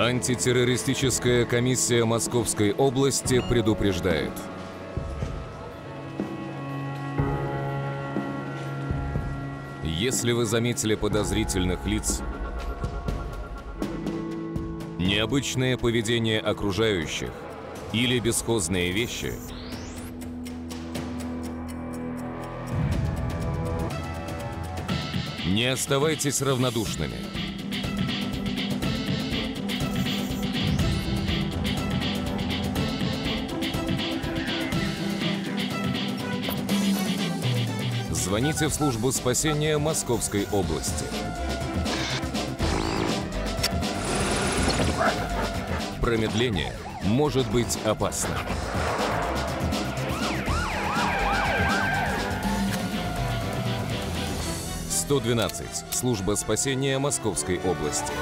Антитеррористическая комиссия Московской области предупреждает. Если вы заметили подозрительных лиц, необычное поведение окружающих или бесхозные вещи, не оставайтесь равнодушными – Звоните в службу спасения Московской области. Промедление может быть опасно. «112. Служба спасения Московской области».